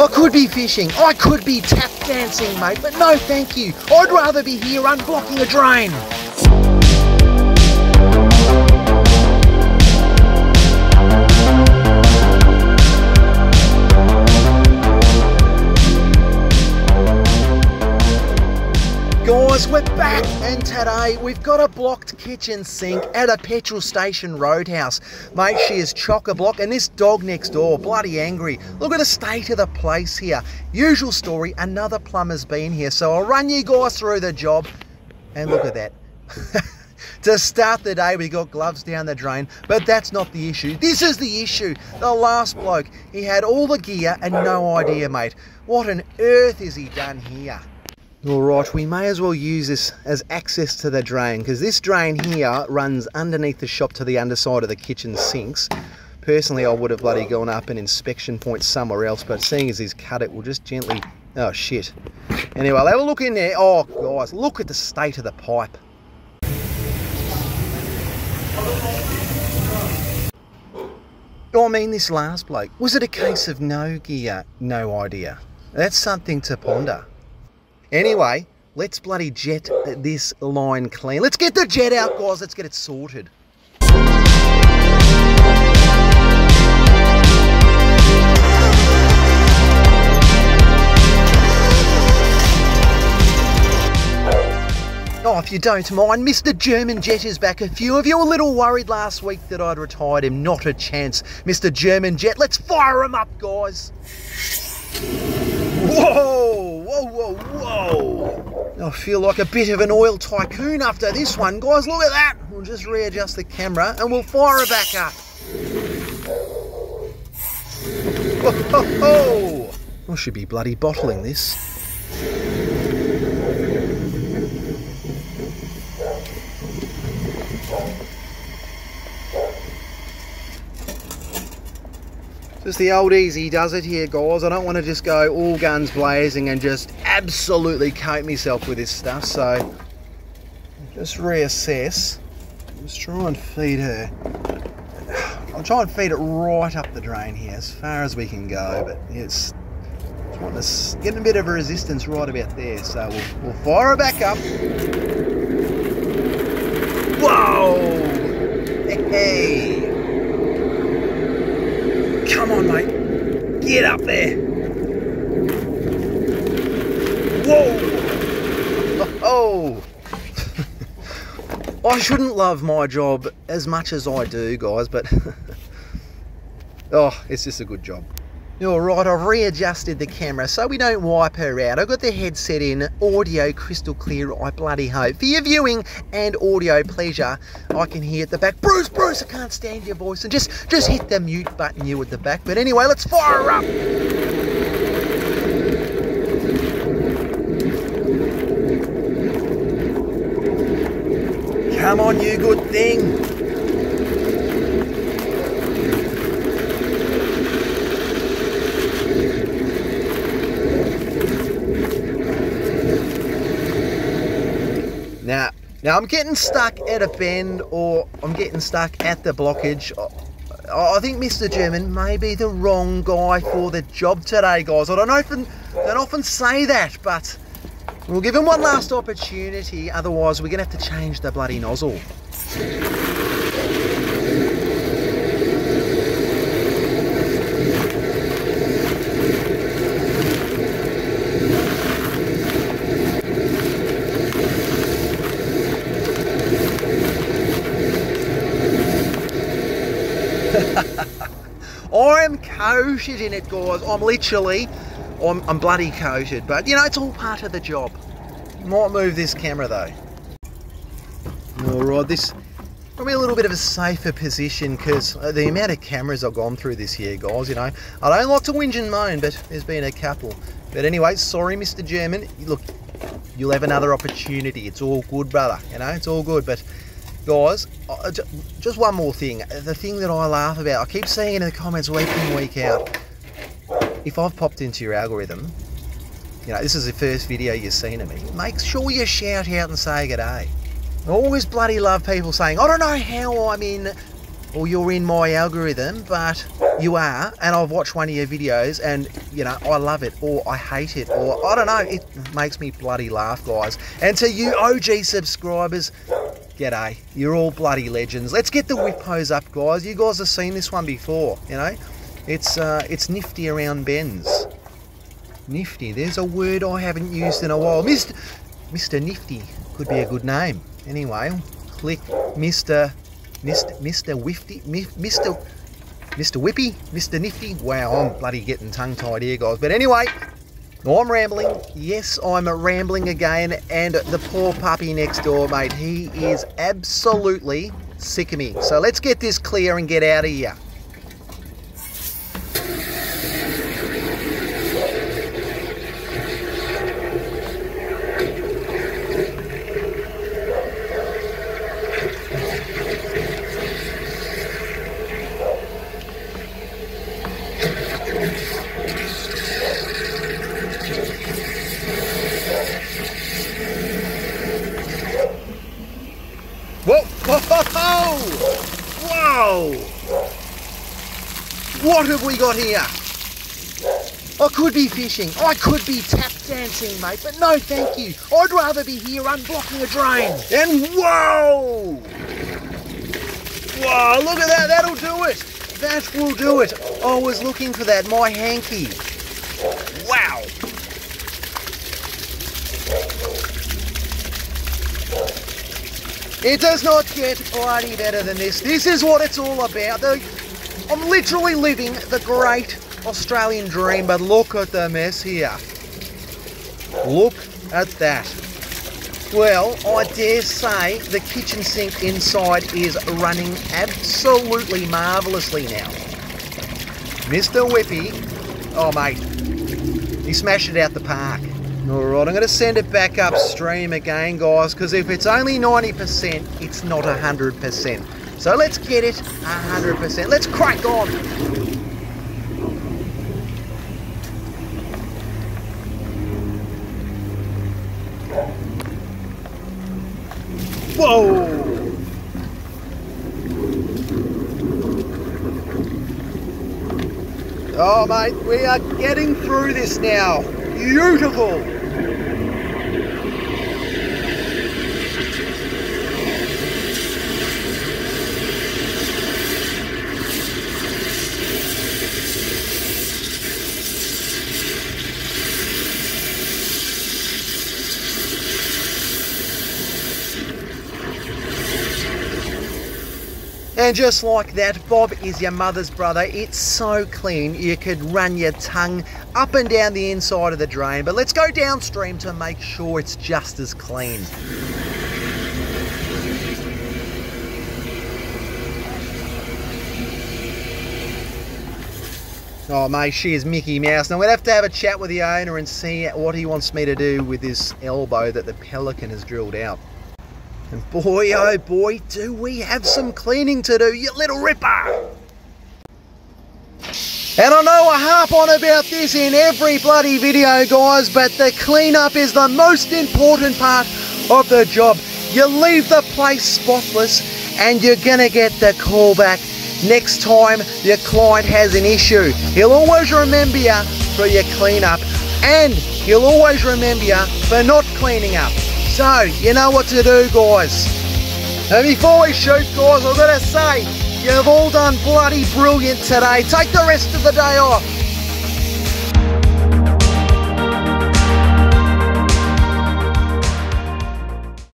I could be fishing, I could be tap dancing, mate, but no thank you. I'd rather be here unblocking a drain. Guys, we're back and today we've got a blocked kitchen sink at a petrol station roadhouse. Mate, she is chock-a-block and this dog next door, bloody angry. Look at the state of the place here. Usual story, another plumber's been here. So I'll run you guys through the job and look at that. to start the day, we got gloves down the drain, but that's not the issue. This is the issue. The last bloke, he had all the gear and no idea, mate. What on earth is he done here? Alright, we may as well use this as access to the drain because this drain here runs underneath the shop to the underside of the kitchen sinks. Personally, I would have bloody gone up an inspection point somewhere else, but seeing as he's cut it, we'll just gently... Oh, shit. Anyway, I'll have a look in there. Oh, guys, look at the state of the pipe. Oh, I mean, this last bloke, was it a case of no gear, no idea? That's something to ponder. Anyway, let's bloody jet this line clean. Let's get the jet out, guys. Let's get it sorted. Oh, if you don't mind, Mr. German Jet is back. A few of you were a little worried last week that I'd retired him. Not a chance. Mr. German Jet, let's fire him up, guys. Whoa, whoa, whoa. I feel like a bit of an oil tycoon after this one. Guys, look at that. We'll just readjust the camera and we'll fire it back up. Oh, I should be bloody bottling this. Just the old easy does it here, guys. I don't want to just go all guns blazing and just absolutely coat myself with this stuff. So just reassess. Just try and feed her. I'll try and feed it right up the drain here, as far as we can go. But it's wanting to get a bit of a resistance right about there. So we'll, we'll fire her back up. Whoa! Hey! Come on, mate. Get up there. Whoa! Oh! I shouldn't love my job as much as I do, guys, but oh, it's just a good job. Alright, I've readjusted the camera so we don't wipe her out. I've got the headset in, audio crystal clear, I bloody hope. For your viewing and audio pleasure, I can hear at the back, Bruce, Bruce, I can't stand your voice. And just, just hit the mute button you at the back. But anyway, let's fire her up. Come on, you good thing. Now, I'm getting stuck at a bend or I'm getting stuck at the blockage. I think Mr. German may be the wrong guy for the job today, guys. I don't often, don't often say that, but we'll give him one last opportunity. Otherwise, we're going to have to change the bloody nozzle. I'm coated in it, guys. I'm literally, I'm, I'm bloody coated. But, you know, it's all part of the job. Might move this camera, though. Alright, this probably a little bit of a safer position because uh, the amount of cameras I've gone through this year, guys, you know. I don't like to whinge and moan, but there's been a couple. But anyway, sorry, Mr. German. Look, you'll have another opportunity. It's all good, brother. You know, it's all good. But guys, just one more thing. The thing that I laugh about, I keep seeing it in the comments week in, week out. If I've popped into your algorithm, you know, this is the first video you've seen of me, make sure you shout out and say g'day. I always bloody love people saying, I don't know how I'm in or you're in my algorithm, but you are, and I've watched one of your videos and, you know, I love it, or I hate it, or I don't know, it makes me bloody laugh, guys. And to you OG subscribers, g'day. You're all bloody legends. Let's get the whip hose up, guys. You guys have seen this one before, you know. It's, uh, it's nifty around bends. Nifty. There's a word I haven't used in a while. Mr. Mr. Nifty could be a good name. Anyway, click Mr. Mr. Mr. Wifty, Mr. Mr. Whippy, Mr. Nifty. Wow, I'm bloody getting tongue tied here, guys. But anyway, I'm rambling. Yes, I'm rambling again. And the poor puppy next door, mate, he is absolutely sick of me. So let's get this clear and get out of here. Whoa! Whoa! Whoa! What have we got here? I could be fishing, I could be tap dancing, mate, but no thank you. I'd rather be here unblocking a drain. And whoa! Whoa, look at that, that'll do it. That will do it. I was looking for that, my hanky. Wow. It does not get any better than this. This is what it's all about. I'm literally living the great Australian dream, but look at the mess here. Look at that. Well, I dare say the kitchen sink inside is running absolutely marvellously now. Mr. Whippy, oh mate, he smashed it out the park. Alright, I'm going to send it back upstream again, guys, because if it's only 90%, it's not 100%. So let's get it 100%. Let's crack on. Whoa! Oh, mate, we are getting through this now. Beautiful. And just like that, Bob is your mother's brother. It's so clean, you could run your tongue up and down the inside of the drain. But let's go downstream to make sure it's just as clean. Oh mate, she is Mickey Mouse. Now we'll have to have a chat with the owner and see what he wants me to do with this elbow that the Pelican has drilled out. And boy, oh boy, do we have some cleaning to do, you little ripper! And I know I harp on about this in every bloody video, guys, but the cleanup is the most important part of the job. You leave the place spotless and you're gonna get the call back next time your client has an issue. He'll always remember you for your cleanup and he'll always remember you for not cleaning up. So, you know what to do, guys. And before we shoot, guys, I've got to say, you've all done bloody brilliant today. Take the rest of the day off.